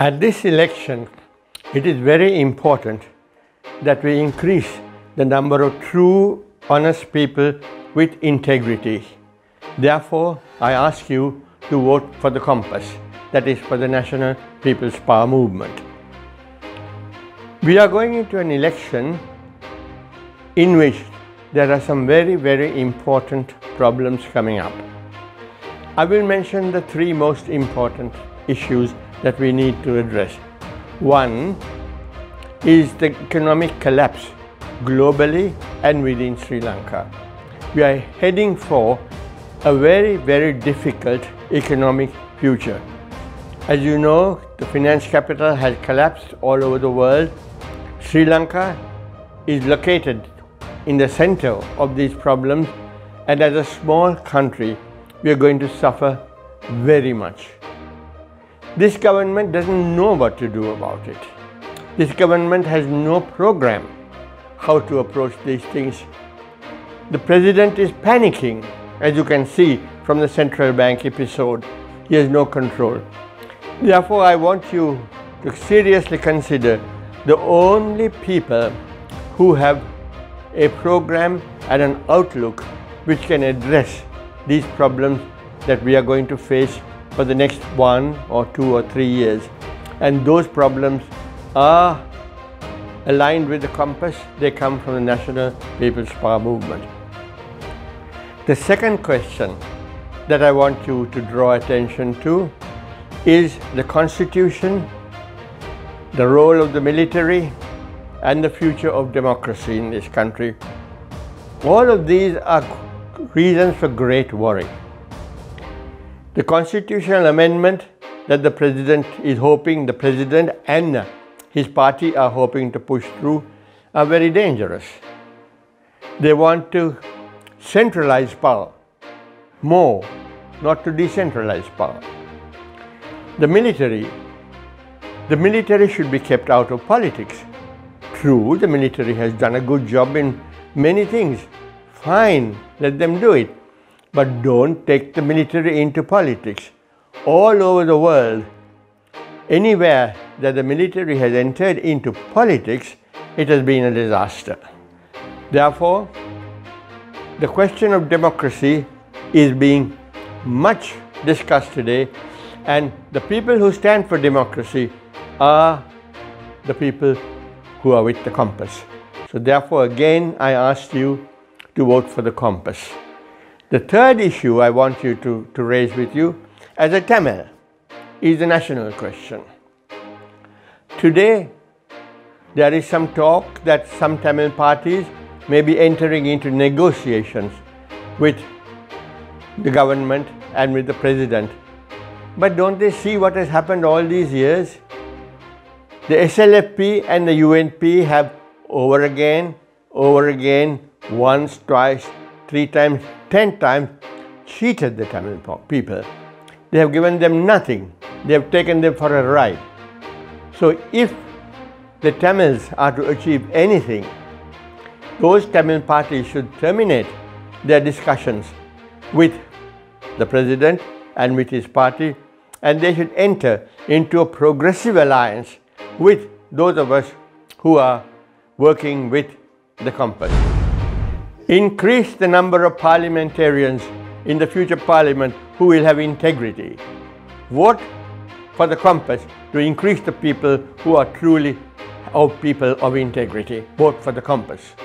At this election, it is very important that we increase the number of true, honest people with integrity. Therefore, I ask you to vote for the compass, that is for the National People's Power Movement. We are going into an election in which there are some very, very important problems coming up. I will mention the three most important issues that we need to address. One is the economic collapse globally and within Sri Lanka. We are heading for a very, very difficult economic future. As you know, the finance capital has collapsed all over the world. Sri Lanka is located in the center of these problems and as a small country, we are going to suffer very much. This government doesn't know what to do about it. This government has no program how to approach these things. The president is panicking, as you can see from the central bank episode. He has no control. Therefore, I want you to seriously consider the only people who have a program and an outlook which can address these problems that we are going to face for the next one or two or three years. And those problems are aligned with the compass, they come from the National People's Power Movement. The second question that I want you to draw attention to is the Constitution, the role of the military, and the future of democracy in this country. All of these are reasons for great worry. The constitutional amendment that the president is hoping, the president and his party are hoping to push through are very dangerous. They want to centralize power more, not to decentralize power. The military, the military should be kept out of politics. True, the military has done a good job in many things. Fine, let them do it. But don't take the military into politics. All over the world, anywhere that the military has entered into politics, it has been a disaster. Therefore, the question of democracy is being much discussed today and the people who stand for democracy are the people who are with the compass. So therefore again I ask you to vote for the compass. The third issue I want you to, to raise with you as a Tamil is the national question. Today, there is some talk that some Tamil parties may be entering into negotiations with the government and with the president. But don't they see what has happened all these years? The SLFP and the UNP have over again, over again, once, twice, three times, ten times cheated the Tamil people. They have given them nothing. They have taken them for a ride. So if the Tamils are to achieve anything, those Tamil parties should terminate their discussions with the president and with his party and they should enter into a progressive alliance with those of us who are working with the compass increase the number of parliamentarians in the future parliament who will have integrity. Vote for the compass to increase the people who are truly of people of integrity. Vote for the compass.